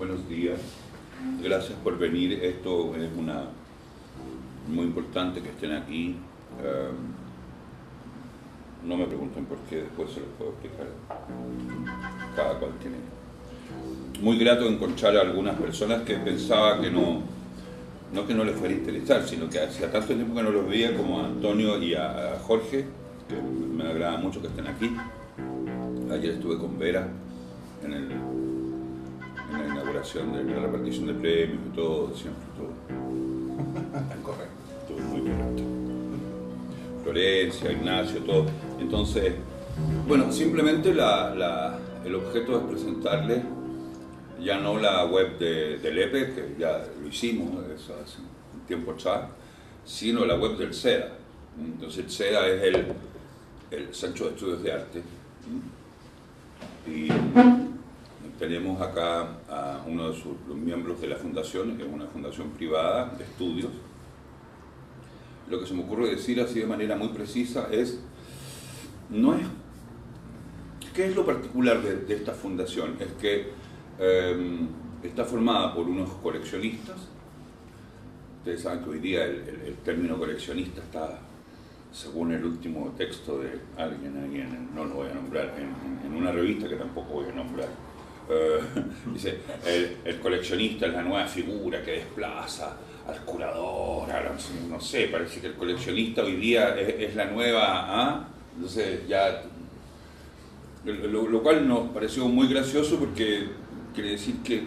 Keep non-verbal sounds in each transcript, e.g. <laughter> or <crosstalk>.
buenos días. Gracias por venir. Esto es una muy importante que estén aquí. Eh, no me pregunten por qué, después se los puedo explicar. Cada cual tiene. Muy grato encontrar a algunas personas que pensaba que no, no que no les fuera a interesar, sino que hacía tanto tiempo que no los veía como a Antonio y a Jorge, que me agrada mucho que estén aquí. Ayer estuve con Vera en, el, de la repartición de premios y todo, siempre estuvo. <laughs> correcto. Estuvo muy correcto. Florencia, Ignacio, todo. Entonces, bueno, simplemente la, la, el objeto es presentarles ya no la web de, del EPE, que ya lo hicimos eso hace un tiempo atrás, sino la web del SEDA. Entonces el SEDA es el, el Centro de Estudios de Arte. Y tenemos acá a uno de los miembros de la fundación, que es una fundación privada de estudios. Lo que se me ocurre decir así de manera muy precisa es, no es, ¿qué es lo particular de, esta fundación? Es que eh, está formada por unos coleccionistas. Ustedes saben que hoy día el, término coleccionista está, según el último texto de alguien, alguien no lo voy a nombrar, en, en una revista que tampoco voy a nombrar. <laughs> Dice, el, coleccionista es la nueva figura que desplaza al curador, no sé, parece que el coleccionista hoy día es, la nueva, ¿ah? entonces ya, lo, cual nos pareció muy gracioso porque quiere decir que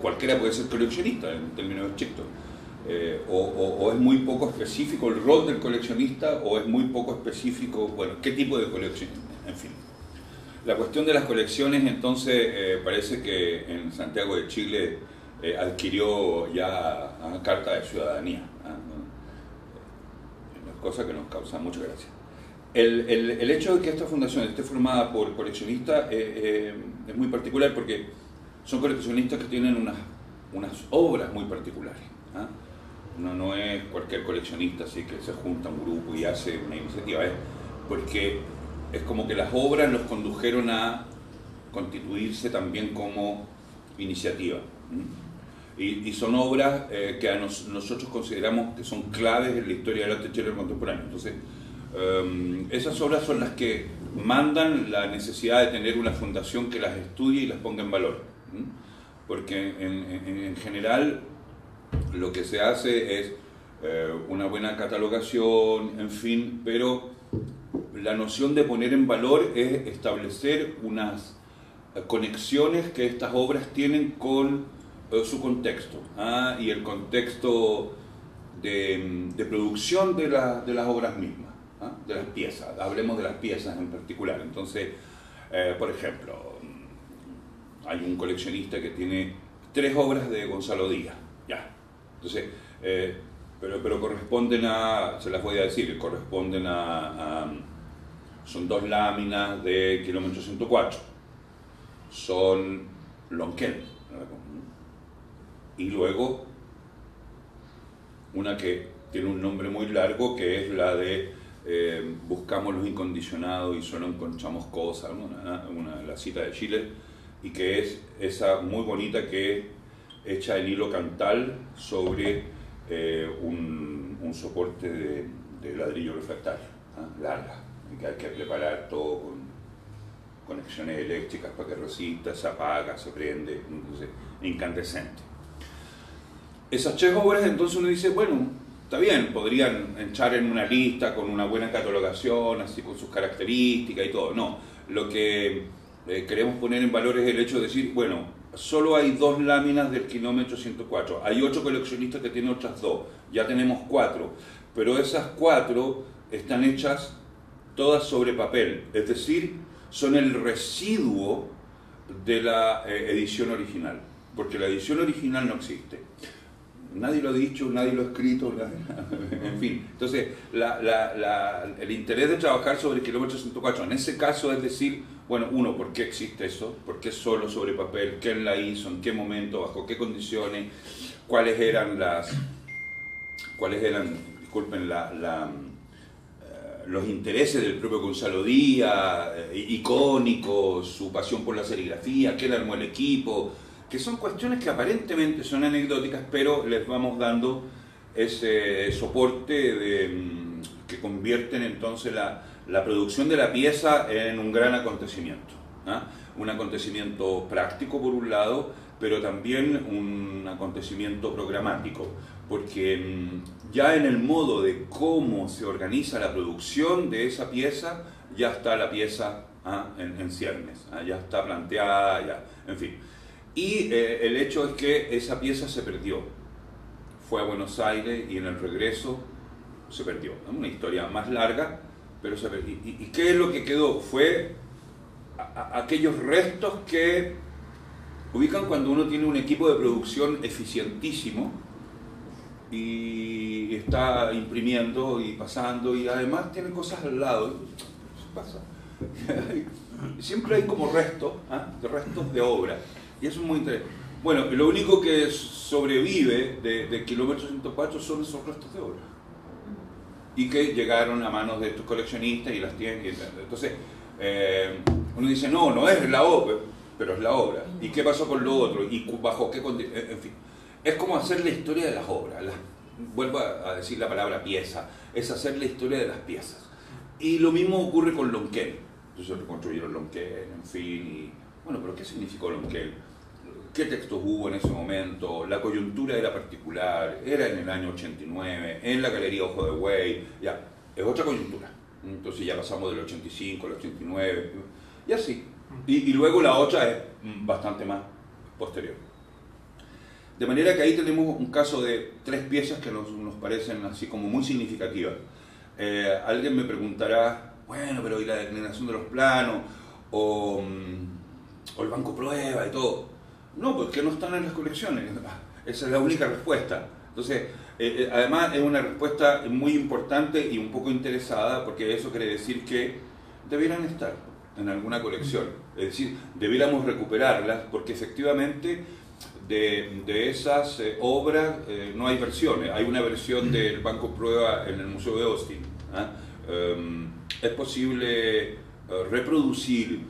cualquiera puede ser coleccionista en términos estrictos. Eh, o, o, es muy poco específico el rol del coleccionista o es muy poco específico, bueno, qué tipo de colección, en fin. La cuestión de las colecciones entonces eh, parece que en Santiago de Chile eh, adquirió ya una carta de ciudadanía, ¿eh? cosa que nos causa mucha gracia. El, hecho de que esta fundación esté formada por coleccionistas es muy particular porque son coleccionistas que tienen unas, obras muy particulares. ¿ah? No, no es cualquier coleccionista así que se junta un grupo y hace una iniciativa, porque es como que las obras los condujeron a constituirse también como iniciativa. Y, son obras eh, que a nos, nosotros consideramos que son claves en la historia del arte chileno contemporáneo. Entonces, Um, esas obras son las que mandan la necesidad de tener una fundación que las estudie y las ponga en valor. Porque en, general lo que se hace es eh, una buena catalogación, en fin, pero la noción de poner en valor es establecer unas conexiones que estas obras tienen con eh, su contexto ¿ah? y el contexto de, de producción de, la, de las obras mismas. ¿ah? de las piezas, hablemos de las piezas en particular. Entonces, eh, por ejemplo, hay un coleccionista que tiene tres obras de Gonzalo Díaz, ya. Entonces, eh, pero, pero corresponden a, se las voy a decir, corresponden a son dos láminas de kilómetro 104, son Lonquén, y luego una que tiene un nombre muy largo que es la de eh, buscamos los incondicionados y solo encontramos cosas, una, una, la cita de Chile, y que es esa muy bonita que es hecha en hilo cantal sobre eh, un, un, soporte de, ladrillo refractario, larga, que hay que preparar todo con conexiones eléctricas para que resista, se apaga, se prende, entonces, incandescente. Esas tres obras entonces uno dice, bueno, está bien, podrían echar en una lista con una buena catalogación, así con sus características y todo. No, lo que eh, queremos poner en valor es el hecho de decir, bueno, solo hay dos láminas del kilómetro 104, hay otro coleccionista que tiene otras dos, ya tenemos cuatro, pero esas cuatro están hechas todas sobre papel, es decir, son el residuo de la eh, edición original, porque la edición original no existe nadie lo ha dicho, nadie lo ha escrito, <laughs> en fin. Entonces, la, la, la, el interés de trabajar sobre el kilómetro 104, en ese caso es decir, bueno, uno, ¿por qué existe eso? ¿Por qué solo sobre papel? ¿Quién la hizo? ¿En qué momento? ¿Bajo qué condiciones? ¿Cuáles eran las... cuáles eran, disculpen, la, los intereses del propio Gonzalo Díaz, eh, icónico, su pasión por la serigrafía, qué le armó el equipo, que son cuestiones que aparentemente son anecdóticas, pero les vamos dando ese soporte mm, que convierten entonces la, la, producción de la pieza en un gran acontecimiento. ¿ah? Un acontecimiento práctico por un lado, pero también un acontecimiento programático, porque mm, ya en el modo de cómo se organiza la producción de esa pieza, ya está la pieza ¿ah? en, ciernes, ¿ah? ya está planteada, ya, en fin. Y eh, el hecho es que esa pieza se perdió. Fue a Buenos Aires y en el regreso se perdió. Una historia más larga, pero se perdió. ¿Y, qué es lo que quedó? Fue aquellos restos que ubican cuando uno tiene un equipo de producción eficientísimo y está imprimiendo y pasando y además tiene cosas al lado. <laughs> Siempre hay como restos, ¿ah? de restos de obra. Y eso es muy interesante. Bueno, lo único que sobrevive de, de Kilómetro 104 son esos restos de obra. Y que llegaron a manos de estos coleccionistas y las tienen. Entonces, eh, uno dice, no, no es la obra, pero es la obra. ¿Y qué pasó con lo otro? ¿Y bajo qué En fin. Es como hacer la historia de las obras. vuelvo a decir la palabra pieza. Es hacer la historia de las piezas. Y lo mismo ocurre con Lonquén. Entonces reconstruyeron Lonquén, en fin. Y, bueno, pero ¿qué significó Lonquén? qué textos hubo en ese momento, la coyuntura era particular, era en el año 89, en la Galería Ojo de Güey, ya, es otra coyuntura. Entonces ya pasamos del 85 al 89, y así. Y, luego la otra es bastante más posterior. De manera que ahí tenemos un caso de tres piezas que nos, parecen así como muy significativas. Eh, alguien me preguntará, bueno, pero ¿y la declinación de los planos? O, mm, o el banco prueba y todo. No, porque no están en las colecciones. <laughs> Esa es la única respuesta. Entonces, eh, eh, además es una respuesta muy importante y un poco interesada, porque eso quiere decir que debieran estar en alguna colección. Es decir, debiéramos recuperarlas, porque efectivamente de, de esas eh, obras no hay versiones. Hay una versión del Banco Prueba en el Museo de Austin. Em, es posible reproducir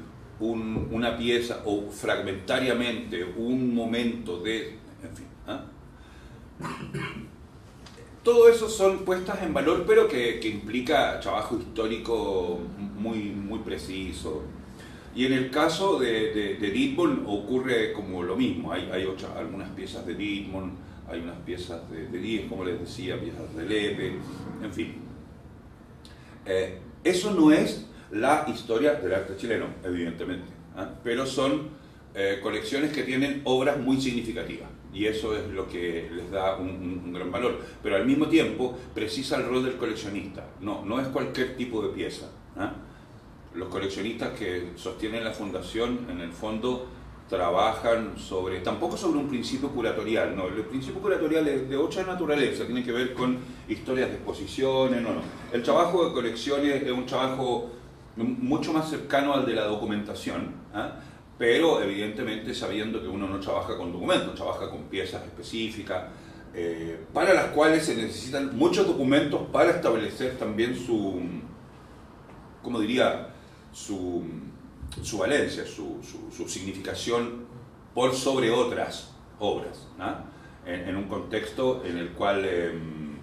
una pieza o fragmentariamente un momento de... En fin. ¿ah? Todo eso son puestas en valor, pero que, implica trabajo histórico muy, muy preciso. Y en el caso de, de, ocurre como lo mismo. Hay, hay otras, algunas piezas de Ditmond, hay unas piezas de, de como les decía, piezas de Lepe, en fin. Eh, eso no es la historia del arte chileno, evidentemente, ¿ah? pero son eh, colecciones que tienen obras muy significativas y eso es lo que les da un, gran valor, pero al mismo tiempo precisa el rol del coleccionista, no, no es cualquier tipo de pieza. ¿ah? Los coleccionistas que sostienen la fundación en el fondo trabajan sobre, tampoco sobre un principio curatorial, no, el principio curatorial es de otra naturaleza, tiene que ver con historias de exposiciones, no, no. El trabajo de colecciones es un trabajo mucho más cercano al de la documentación, ¿ah? pero evidentemente sabiendo que uno no trabaja con documentos, trabaja con piezas específicas, eh, para las cuales se necesitan muchos documentos para establecer también su, ¿cómo diría?, su, su valencia, su, su, significación por sobre otras obras, ¿ah? en, un contexto en el cual em,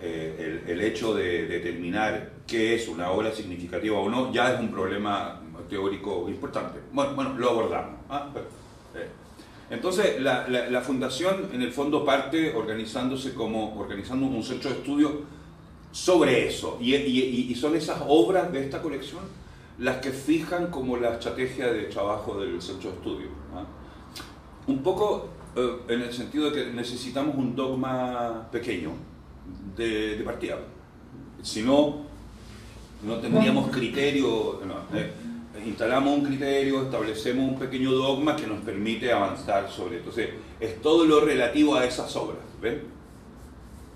eh, el, el, hecho de determinar qué es una obra significativa o no, ya es un problema teórico importante. Bueno, bueno lo abordamos. ¿ah? Eh. Entonces, la, la, fundación en el fondo parte organizándose como, organizando un centro de estudio sobre eso. Y, y, y, son esas obras de esta colección las que fijan como la estrategia de trabajo del centro de estudio. ¿ah? Un poco eh, en el sentido de que necesitamos un dogma pequeño de, de partida. Si no, no tendríamos criterio, eh, instalamos un criterio, establecemos un pequeño dogma que nos permite avanzar sobre. Entonces, es todo lo relativo a esas obras, ¿ven?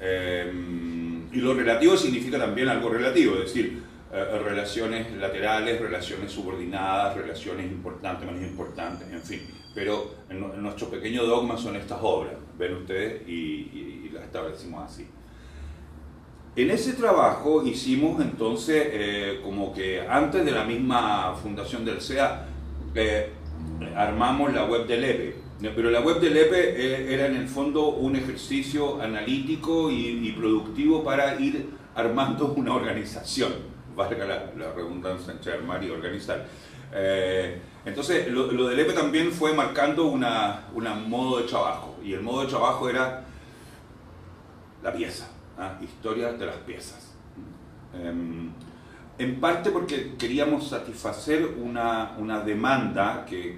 Em, y lo relativo significa también algo relativo, es decir, eh, relaciones laterales, relaciones subordinadas, relaciones importantes, menos importantes, en fin. Pero en, nuestro pequeño dogma son estas obras, ven ustedes, y las establecimos así. En ese trabajo hicimos entonces, eh, como que antes de la misma fundación del SEA, eh, armamos la web del EPE. Pero la web del EPE eh, era en el fondo un ejercicio analítico y, productivo para ir armando <laughs> una organización, valga la, la redundancia entre armar y organizar. Eh, entonces, lo, del EPE también fue marcando un modo de trabajo, y el modo de trabajo era la pieza, ¿ah? historia de las piezas. Em, en parte porque queríamos satisfacer una, demanda que,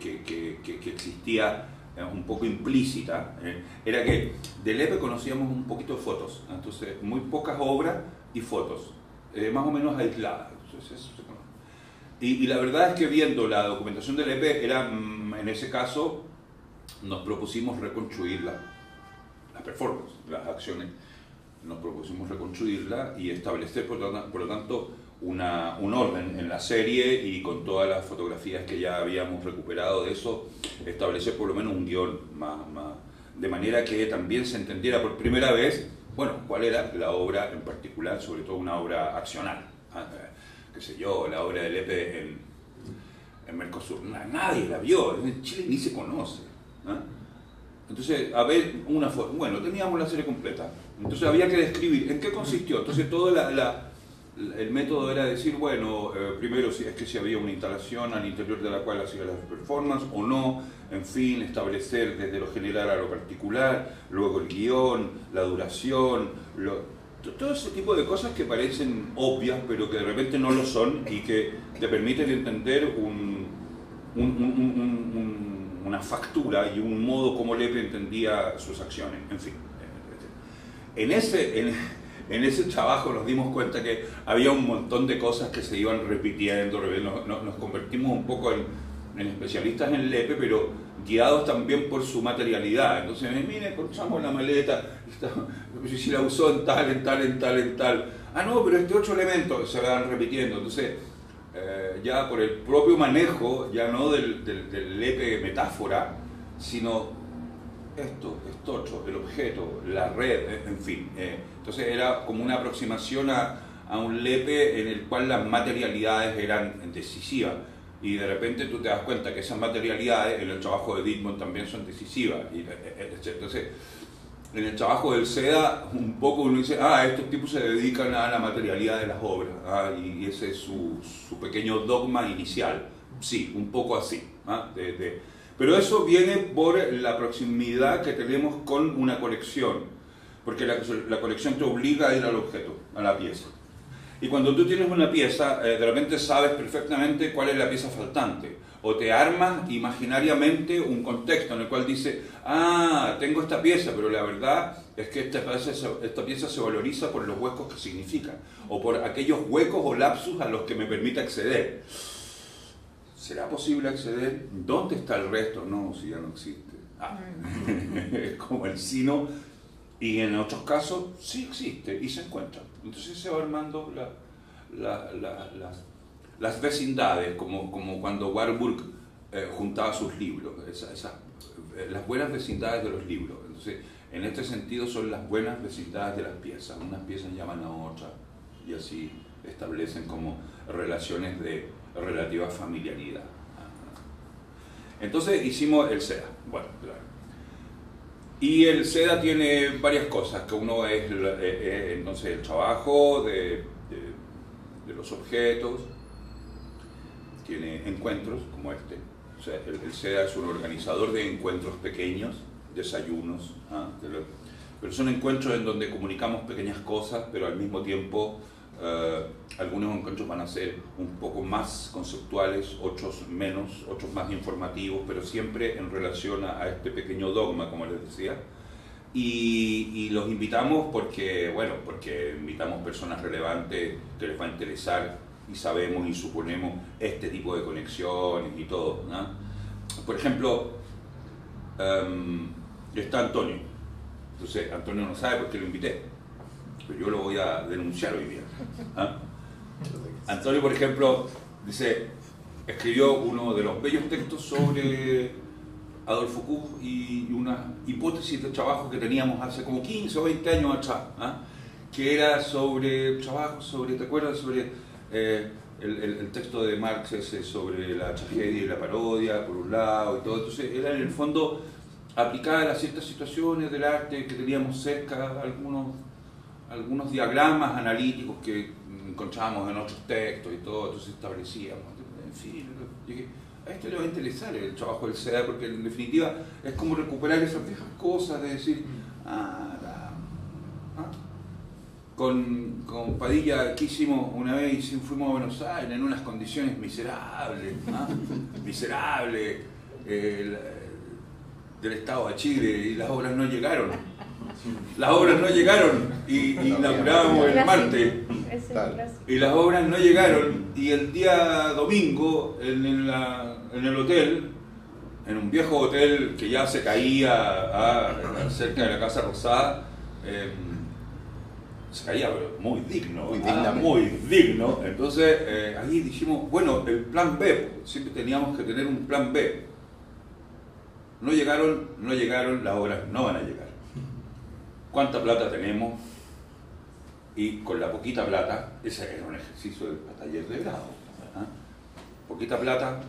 existía eh, un poco implícita, eh, era que del EPE conocíamos un poquito de fotos, entonces muy pocas obras y fotos, eh, más o menos aisladas. y, la verdad es que viendo la documentación del EPE, era, mm, en ese caso, nos propusimos reconstruirla, las performances, las acciones, nos propusimos reconstruirla y establecer, por lo tanto, una, un orden en la serie y con todas las fotografías que ya habíamos recuperado de eso, establecer por lo menos un guion más, más, de manera que también se entendiera por primera vez, bueno, cuál era la obra en particular, sobre todo una obra accional, ah, eh, qué sé yo, la obra del EPE en, en Mercosur, nadie la vio, en Chile ni se conoce. Entonces, a ver, una foto, bueno, teníamos la serie completa, entonces había que describir en qué consistió, entonces toda la el método era decir, bueno, eh, primero si es que si había una instalación al interior de la cual hacía las performance o no, en fin, establecer desde lo general a lo particular, luego el guion, la duración, todo ese tipo de cosas que parecen obvias pero que de repente no lo son y que te permiten entender una factura y un modo como Lepe entendía sus acciones, en fin. En ese, en ese trabajo nos dimos cuenta que había un montón de cosas que se iban repitiendo, nos, convertimos un poco en, especialistas en LEPE, pero guiados también por su materialidad. Entonces, mire, cortamos la maleta, si la usó en tal, en tal, en tal, en tal. Ah, no, pero este otro elemento se van repitiendo. Entonces, eh, ya por el propio manejo, ya no del, del, LEPE metáfora, sino esto, esto otro, el objeto, la red, eh, en fin. Eh, entonces era como una aproximación a, un lepe en el cual las materialidades eran decisivas. Y de repente tú te das cuenta que esas materialidades en el trabajo de Dittmund también son decisivas. Y, eh, entonces, en el trabajo del SEDA, un poco uno dice, ah, estos tipos se dedican a la materialidad de las obras, ah, y ese es su, su, pequeño dogma inicial. Sí, un poco así. ¿ah? de, pero eso viene por la proximidad que tenemos con una colección, porque la, colección te obliga a ir al objeto, a la pieza. Y cuando tú tienes una pieza, eh, de repente sabes perfectamente cuál es la pieza faltante. O te armas imaginariamente un contexto en el cual dice, ah, tengo esta pieza, pero la verdad es que esta pieza, esta pieza se valoriza por los huecos que significa, o por aquellos huecos o lapsus a los que me permite acceder. ¿Será posible acceder? ¿Dónde está el resto? No, si ya no existe. Ah. es <laughs> como el sino. Y en otros casos sí existe y se encuentra. Entonces se va armando las, vecindades, como, como cuando Warburg eh, juntaba sus libros, eh, las buenas vecindades de los libros. Entonces, en este sentido son las buenas vecindades de las piezas. Unas piezas llaman a otras y así establecen como relaciones de relativa familiaridad. Entonces hicimos el SEDA. Bueno, Y el SEDA tiene varias cosas, que uno es eh, eh, entonces el trabajo de, los objetos, tiene encuentros como este. O sea, el, SEDA es un organizador de encuentros pequeños, desayunos, ¿ah? pero son encuentros en donde comunicamos pequeñas cosas, pero al mismo tiempo eh, algunos encuentros van a ser un poco más conceptuales, otros menos, otros más informativos, pero siempre en relación a, este pequeño dogma, como les decía. Y, los invitamos porque, bueno, porque invitamos personas relevantes que les va a interesar y sabemos y suponemos este tipo de conexiones y todo. Por ejemplo, um, está Antonio. Entonces, Antonio no sabe por qué lo invité pero yo lo voy a denunciar hoy día. ¿Ah? Antonio, por ejemplo, dice, escribió uno de los bellos textos sobre Adolfo Kuh y una hipótesis de trabajo que teníamos hace como 15 o 20 años atrás, ¿ah? que era sobre trabajo, sobre, ¿te acuerdas? Sobre eh, el, texto de Marx ese sobre la tragedia y la parodia, por un lado, y todo. Entonces, era en el fondo aplicar a ciertas situaciones del arte que teníamos cerca, algunos, algunos diagramas analíticos que encontrábamos en otros textos y todo, entonces establecíamos, en fin, a esto le va a interesar el trabajo del SEA, porque en definitiva es como recuperar esas viejas cosas de decir, ah, ah. Con, con, Padilla que hicimos una vez, fuimos a Buenos Aires en unas condiciones miserables, ¿ah? <laughs> miserables, del Estado de Chile y las obras no llegaron. Las obras no llegaron y, y el martes. Y las obras no llegaron y el día domingo en, el hotel, en un viejo hotel que ya se caía cerca de la Casa Rosada, em, se caía muy digno, muy, digno. Entonces eh, ahí dijimos, bueno, el plan B, siempre teníamos que tener un plan B. No llegaron, no llegaron, las obras no van a llegar. ¿Cuánta plata tenemos? Y con la poquita plata, ese era un ejercicio del taller de grado. ¿ah? Poquita plata,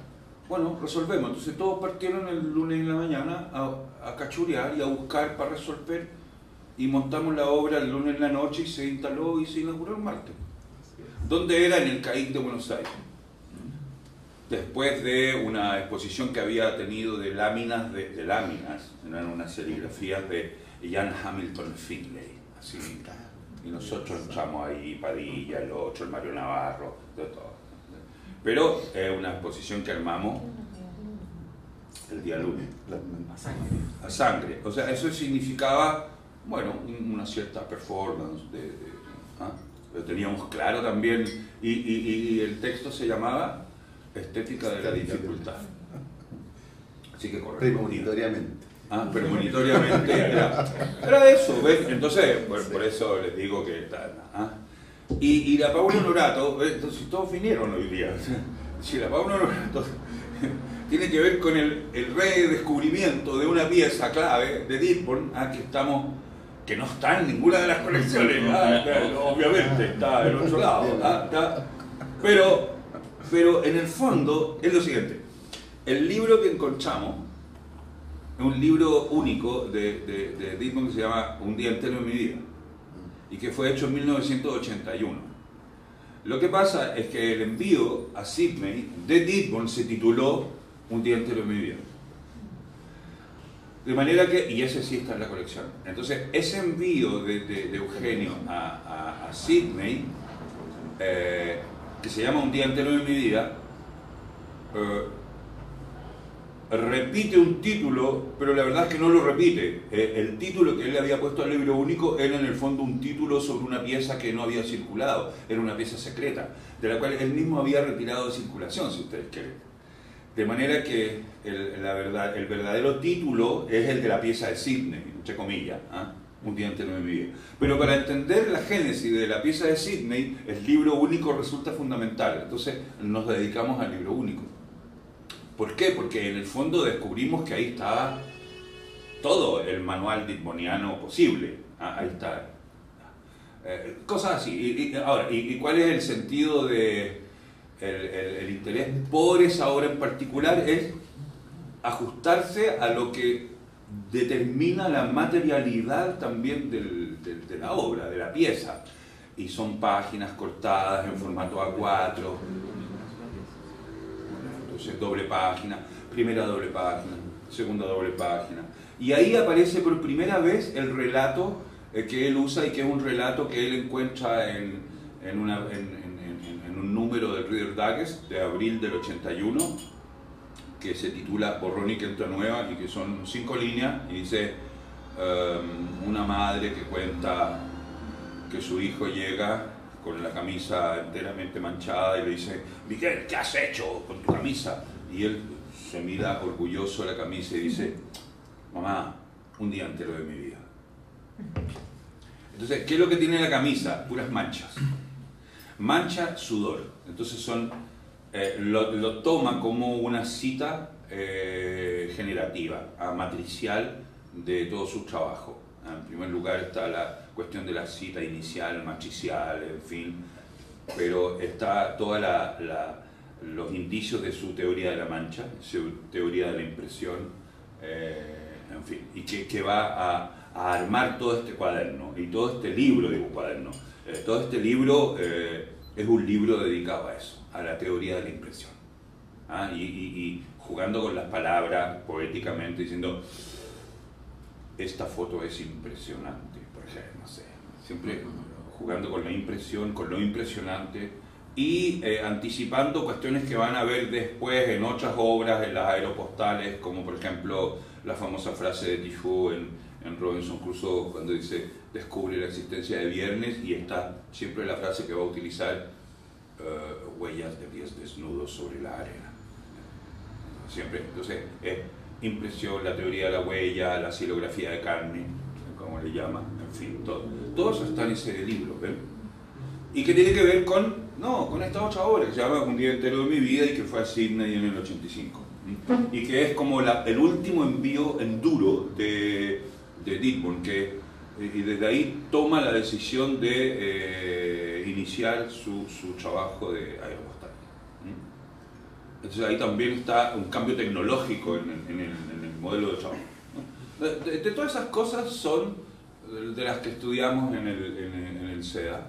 bueno, resolvemos. Entonces todos partieron el lunes en la mañana a, a cachurear y a buscar para resolver y montamos la obra el lunes en la noche y se instaló y se inauguró el martes. ¿Dónde era? En el CAIC de Buenos Aires después de una exposición que había tenido de láminas, de, láminas, eran unas serigrafías de Jan Hamilton Finlay, así, y nosotros entramos ahí, Padilla, el otro, el Mario Navarro, de todo. Pero es una exposición que armamos el día lunes. A sangre. A sangre. O sea, eso significaba, bueno, una cierta performance. De, ¿ah? Lo teníamos claro también. y el texto se llamaba estética de la dificultad. Así que corre. Ah, premonitoriamente era, era eso, ¿ves? Entonces, por eso les digo que está. ¿ah? Y, y, la Paula Honorato, entonces todos vinieron hoy día. <laughs> Si la Paula Honorato <laughs> tiene que ver con el, el redescubrimiento de una pieza clave de Dipon, ¿ah? que estamos que no está en ninguna de las colecciones, ¿ah? obviamente, está del otro lado. ¿ah? Pero pero en el fondo es lo siguiente. El libro que encontramos un libro único de, de, de que se llama Un día entero en mi vida y que fue hecho en 1981. Lo que pasa es que el envío a Sydney de Dickman se tituló Un día entero en mi vida. De manera que, y ese sí está en la colección. Entonces, ese envío de, Eugenio a, a, Sydney eh, que se llama Un día entero de mi vida, eh, repite un título, pero la verdad es que no lo repite. Eh, el título que él le había puesto al libro único era en el fondo un título sobre una pieza que no había circulado, era una pieza secreta, de la cual él mismo había retirado de circulación, si ustedes quieren. De manera que el, la verdad, el verdadero título es el de la pieza de Sidney, entre comillas. ¿ah? un día entero de mi. Pero para entender la génesis de la pieza de Sidney, el libro único resulta fundamental. Entonces nos dedicamos al libro único. ¿Por qué? Porque en el fondo descubrimos que ahí estaba todo el manual ditmoniano posible. Ah, ahí está. Eh, cosas así. Y, ahora, ¿y, cuál es el sentido de interés por esa obra en particular? Es ajustarse a lo que determina la materialidad también de la obra, de la pieza. Y son páginas cortadas en formato A4, entonces doble página, primera doble página, segunda doble página. Y ahí aparece por primera vez el relato eh, que él usa y que es un relato que él encuentra en, en, una, en un número del Reader Digest de abril del 81 que se titula Borrón y entra nueva y que son cinco líneas y dice um, una madre que cuenta que su hijo llega con la camisa enteramente manchada y le dice, Miguel, ¿qué has hecho con tu camisa? Y él se mira orgulloso la camisa y dice, mamá, un día entero de mi vida. Entonces, ¿qué es lo que tiene la camisa? Puras manchas. Mancha, sudor. Entonces son eh, lo, toma como una cita eh, generativa, matricial de todo su trabajo. En primer lugar está la cuestión de la cita inicial, matricial, en fin. pero está toda la, los indicios de su teoría de la mancha, su teoría de la impresión, eh, en fin, y que, que va a, a, armar todo este cuaderno y todo este libro, digo cuaderno, eh, todo este libro eh, es un libro dedicado a eso, a la teoría de la impresión. ¿ah? Y, y, jugando con las palabras poéticamente, diciendo, esta foto es impresionante, por ejemplo, no sé, siempre jugando con la impresión, con lo impresionante y eh, anticipando cuestiones que van a ver después en otras obras, en las aeropostales, como por ejemplo la famosa frase de Tifo en, en Robinson Crusoe cuando dice descubre la existencia de viernes y está siempre la frase que va a utilizar uh, huellas de pies desnudos sobre la arena. Siempre, entonces, es impresión, la teoría de la huella, la silografía de carne, le llama, en fin, todo. Todo eso está en ese libro, ¿ven? Y que tiene que ver con, no, con esta otra obra que se llama Un día entero de mi vida y que fue a Sydney en el 85. Y que es como la, el último envío en duro de, de Dittborn, que y desde ahí toma la decisión de eh, iniciar su, su, trabajo de aeropostal. Entonces ahí también está un cambio tecnológico en, en, el, en el, modelo de trabajo. De, de, todas esas cosas son de las que estudiamos en el, en el SEDA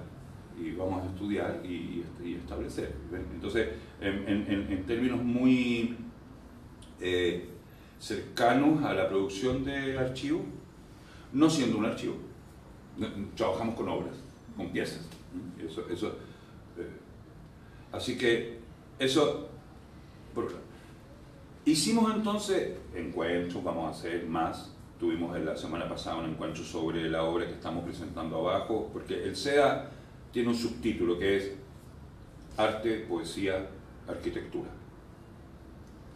y vamos a estudiar y, y establecer. Entonces, en, términos muy eh, cercanos a la producción de archivos, no siendo un archivo. Trabajamos con obras, con piezas. Eso, eso, eh, así que eso, Hicimos entonces encuentros, vamos a hacer más. Tuvimos la semana pasada un encuentro sobre la obra que estamos presentando abajo, porque el SEA tiene un subtítulo que es Arte, Poesía, Arquitectura.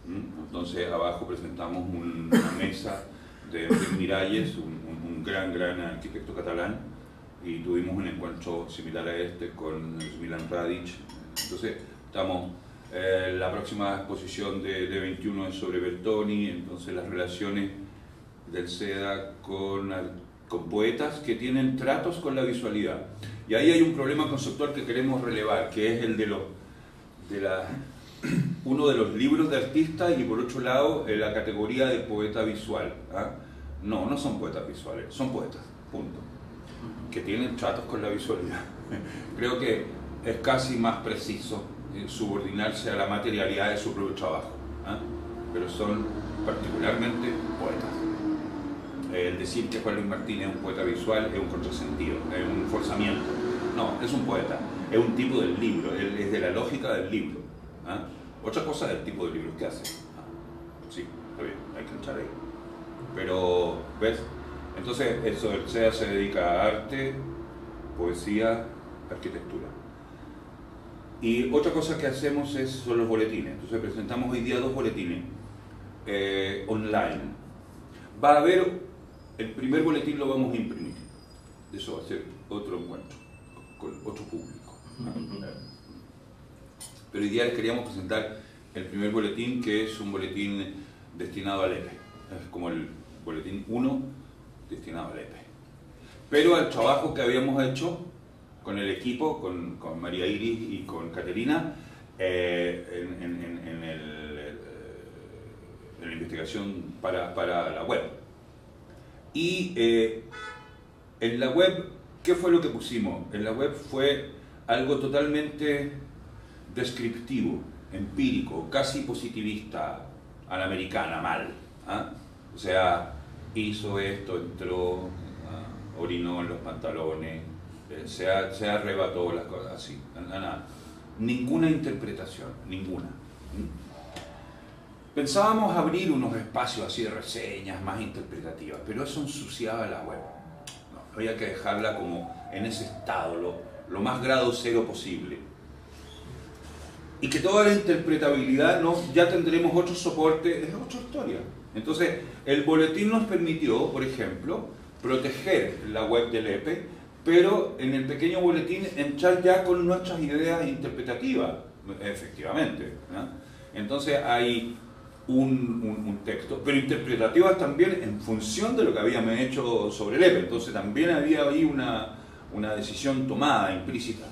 ¿Mm? Entonces abajo presentamos una mesa de Miralles, un, un, gran, gran arquitecto catalán, y tuvimos un encuentro similar a este con Milan Radic. Entonces, estamos, eh, la próxima exposición de, de 21 es sobre Bertoni, entonces las relaciones del SEDA con, con poetas que tienen tratos con la visualidad. Y ahí hay un problema conceptual que queremos relevar, que es el de, lo, de la, <clears throat> uno de los libros de artista y por otro lado eh, la categoría de poeta visual. ¿ah? No, no son poetas visuales, son poetas, punto. Que tienen tratos con la visualidad. <laughs> Creo que es casi más preciso eh, subordinarse a la materialidad de su propio trabajo, ¿ah? pero son particularmente poetas. El decir que Juan Luis Martínez es un poeta visual es un contrasentido, es un forzamiento. No, es un poeta, es un tipo del libro, es de la lógica del libro. ¿ah? Otra cosa es el tipo de libros que hace. Sí, está bien, hay que echar ahí. Pero, ¿ves? Entonces, eso, el SEA se dedica a arte, poesía, arquitectura. Y otra cosa que hacemos es, son los boletines. Entonces presentamos hoy día dos boletines eh, online. Va a haber, el primer boletín lo vamos a imprimir. Eso va a ser otro encuentro, con otro público. Pero hoy día les queríamos presentar el primer boletín, que es un boletín destinado al EPE. Es como el boletín 1 destinado al EPE. Pero al trabajo que habíamos hecho con el equipo, con, con María Iris y con Caterina, eh, en, en, en, el, eh, en, la investigación para, para la web. Y eh, en la web, ¿qué fue lo que pusimos? En la web fue algo totalmente descriptivo, empírico, casi positivista, a la americana, mal. ¿ah? O sea, hizo esto, entró, ah, orinó en los pantalones, eh, se, arrebató las cosas así. Nada. Ninguna interpretación, ninguna. Pensábamos abrir unos espacios así de reseñas más interpretativas, pero eso ensuciaba la web. había que dejarla como en ese estado, lo, lo más grado cero posible y que toda la interpretabilidad no, ya tendremos otro soporte, es otra historia. Entonces, el boletín nos permitió, por ejemplo, proteger la web del EPE, pero en el pequeño boletín entrar ya con nuestras ideas interpretativas, efectivamente. Entonces hay un, un, texto, pero interpretativas también en función de lo que habíamos hecho sobre el EPE. Entonces también había ahí una, una decisión tomada, implícita.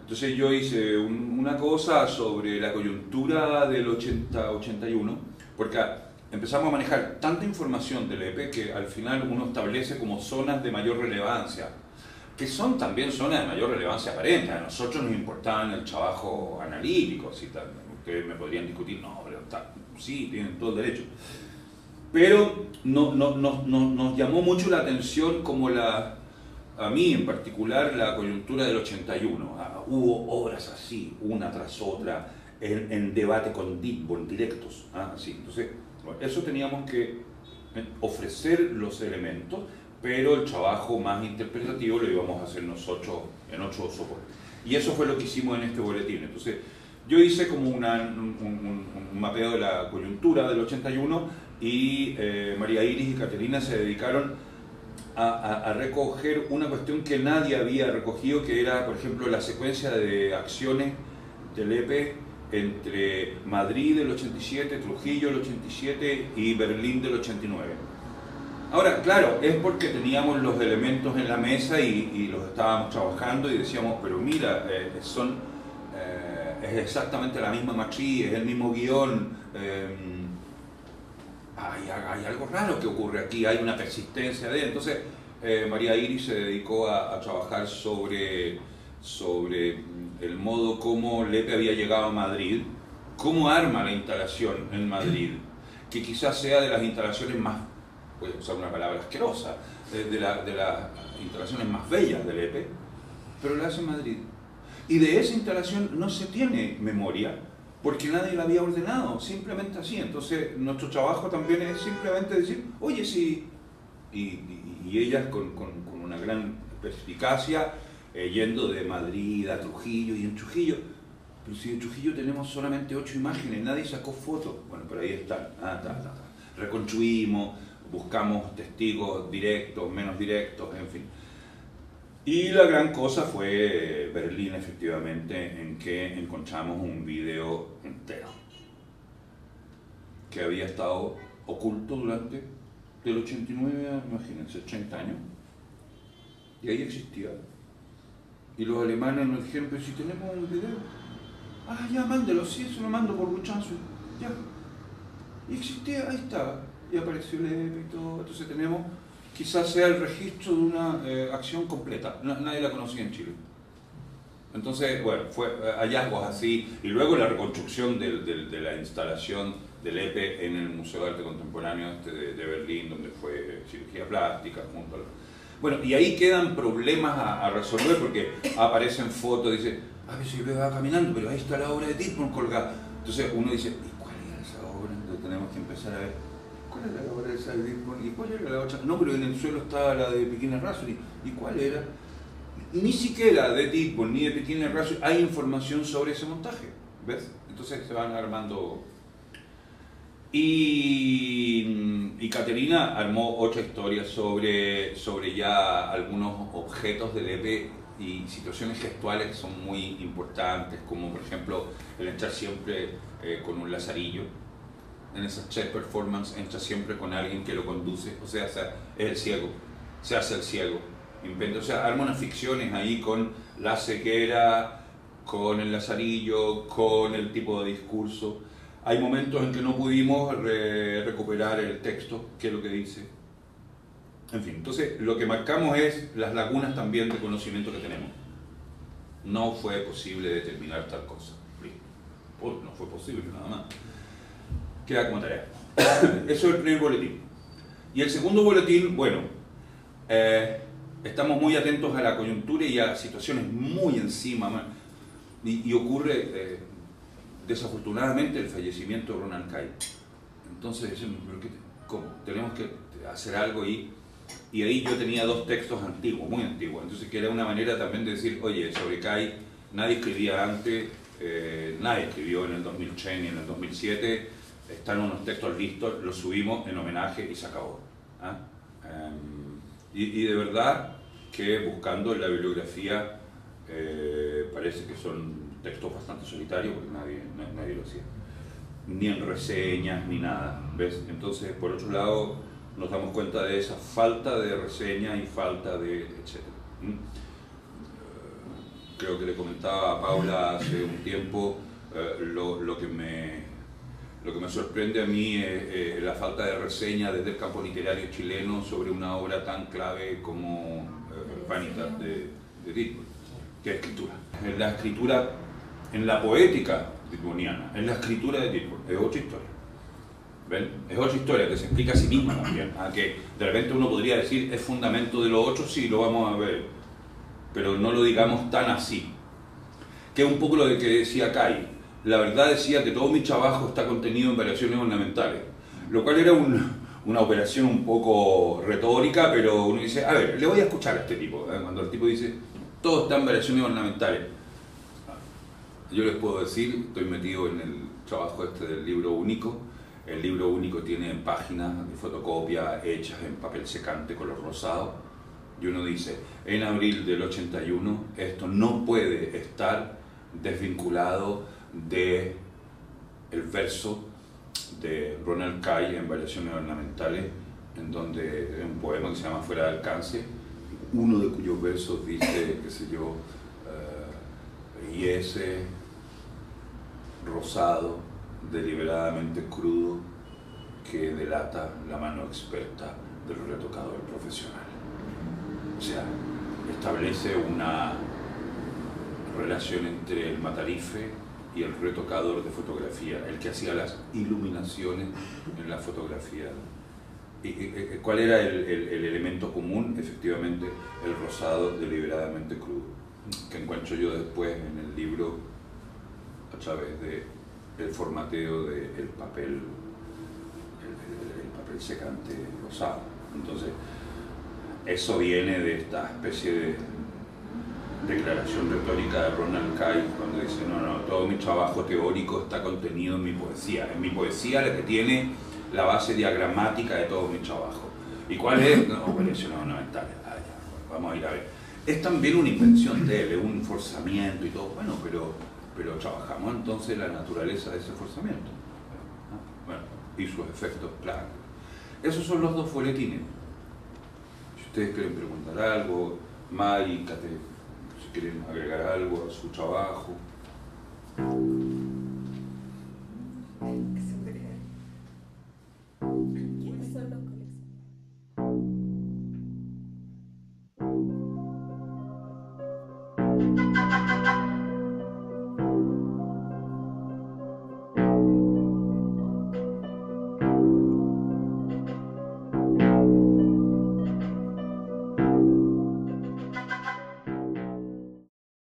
Entonces yo hice una cosa sobre la coyuntura del 80-81, porque empezamos a manejar tanta información del EP que al final uno establece como zonas de mayor relevancia, que son también zonas de mayor relevancia aparente. A nosotros nos importaban el trabajo analítico, si ustedes me podrían discutir, no, pero sí, tienen todo el derecho. Pero no, no, no, nos llamó mucho la atención como la, a mí en particular, la coyuntura del 81. Ah, hubo obras así, una tras otra, en, debate con Dickborn, directos. ¿ah? así. Entonces, eso teníamos que eh, ofrecer los elementos, pero el trabajo más interpretativo lo íbamos a hacer nosotros en otro soporte. Y eso fue lo que hicimos en este boletín. Entonces, yo hice como un, un, mapeo de la coyuntura del 81 y eh, María Iris y Caterina se dedicaron a, recoger una cuestión que nadie había recogido, que era, por ejemplo, la secuencia de acciones del EPE entre Madrid del 87, Trujillo del 87 y Berlín del 89. Ahora, claro, es porque teníamos los elementos en la mesa y, los estábamos trabajando y decíamos, pero mira, eh, son, es exactamente la misma matriz, es el mismo guion, eh, hay, hay, algo raro que ocurre aquí, hay una persistencia de... Entonces, María Iris se dedicó a, a trabajar sobre, sobre el modo como Lepe había llegado a Madrid, cómo arma la instalación en Madrid, que quizás sea de las instalaciones más, voy a usar una palabra asquerosa, de, las instalaciones más bellas del Lepe, pero la hace en Madrid. Y de esa instalación no se tiene memoria, porque nadie la había ordenado, simplemente así. Entonces, nuestro trabajo también es simplemente decir, oye, sí, y, ellas con, una gran perspicacia eh, yendo de Madrid a Trujillo y en Trujillo, pero si en Trujillo tenemos solamente ocho imágenes, nadie sacó fotos, bueno, por ahí están, ah, reconstruimos, buscamos testigos directos, menos directos, en fin. Y la gran cosa fue Berlín, efectivamente, en que encontramos un video entero que había estado oculto durante del 89, imagínense, 80 años. Y ahí existía. Y los alemanes nos dijeron, pero si tenemos un video, ah, ya, mándelo, sí, eso lo mando por Buchazo, ya. Y existía, ahí estaba, y apareció el EPE y todo, entonces tenemos, quizás sea el registro de una eh, acción completa, nadie la conocía en Chile. Entonces, bueno, fue eh, hallazgos así, y luego la reconstrucción de la instalación del EPE en el Museo de Arte Contemporáneo este de, Berlín, donde fue cirugía plástica, junto a la, bueno, y ahí quedan problemas a, resolver porque aparecen fotos, dice, a ver si va caminando, pero ahí está la obra de Titman colgada. Entonces uno dice, ¿y cuál era esa obra? Entonces tenemos que empezar a ver, ¿cuál era la obra de de ¿Y cuál era la otra? No, pero en el suelo estaba la de Pequeña Rhapsody. ¿Y cuál era? Ni siquiera de Titman ni de Pequeña Rhapsody hay información sobre ese montaje. ¿Ves? Entonces se van armando y, y Caterina armó otra historia sobre, sobre ya algunos objetos del EP y situaciones gestuales que son muy importantes, como por ejemplo el entrar siempre eh, con un lazarillo. En esas chess performance entra siempre con alguien que lo conduce, o sea, es el ciego, se hace el ciego. Inventa, o sea, arma unas ficciones ahí con la ceguera, con el lazarillo, con el tipo de discurso. Hay momentos en que no pudimos recuperar el texto, que es lo que dice. En fin, entonces lo que marcamos es las lagunas también de conocimiento que tenemos. No fue posible determinar tal cosa. no fue posible, nada más. Queda como tarea. <coughs> Eso es el primer boletín. Y el segundo boletín, bueno, eh, estamos muy atentos a la coyuntura y a situaciones muy encima. Y, ocurre, eh, desafortunadamente el fallecimiento de Ronald Kai. Entonces decimos, ¿cómo? Tenemos que hacer algo y, y ahí yo tenía dos textos antiguos, muy antiguos. Entonces que era una manera también de decir, oye, sobre Kai nadie escribía antes, eh, nadie escribió en el 2003 ni en el 2007, están unos textos listos, los subimos en homenaje y se acabó. ¿ah? Em, y, de verdad que buscando la bibliografía eh, parece que son textos bastante solitarios porque nadie, nadie lo hacía. Ni en reseñas, ni nada. ¿ves? Entonces, por otro lado, nos damos cuenta de esa falta de reseña y falta de etcétera. ¿Mm? creo que le comentaba a Paula hace un tiempo, eh, lo, lo, que me, lo que me sorprende a mí es eh, la falta de reseña desde el campo literario chileno sobre una obra tan clave como Vanitas de, de que es escritura. En la escritura, en la poética ditboniana, en la escritura de Ditburn, es otra historia. ¿Ven? Es otra historia que se explica a sí misma también. A que de repente uno podría decir es fundamento de lo otro, sí, lo vamos a ver, pero no lo digamos tan así. Que es un poco lo que decía Kai. La verdad decía que todo mi trabajo está contenido en variaciones ornamentales, lo cual era una operación un poco retórica, pero uno dice, a ver, le voy a escuchar a este tipo. ¿eh? Cuando el tipo dice, todo está en variaciones ornamentales. Yo les puedo decir, estoy metido en el trabajo este del libro único. El libro único tiene páginas de fotocopia hechas en papel secante color rosado. Y uno dice, en abril del 81 esto no puede estar desvinculado de el verso de Ronald Kay en Variaciones Ornamentales, en donde un poema que se llama Fuera de alcance, uno de cuyos versos dice, qué sé yo, uh, y ese rosado, deliberadamente crudo, que delata la mano experta del retocador profesional. O sea, establece una relación entre el matarife y el retocador de fotografía, el que hacía las iluminaciones en la fotografía ¿Cuál era el, elemento común? Efectivamente, el rosado deliberadamente crudo, que encuentro yo después en el libro a través de el formateo del papel, el, papel secante rosado. Entonces, eso viene de esta especie de declaración retórica de Ronald Kay cuando dice, no, no, todo mi trabajo teórico está contenido en mi poesía. En mi poesía la que tiene la base diagramática de todo mi trabajo. ¿Y cuál es? No, operaciones ornamentales. Ah, vamos a ir a ver. Es también una invención de él, un forzamiento y todo. Bueno, pero, pero trabajamos entonces la naturaleza de ese forzamiento. Bueno, y sus efectos claros. Esos son los dos folletines. Si ustedes quieren preguntar algo, Mai, si quieren agregar algo a su trabajo.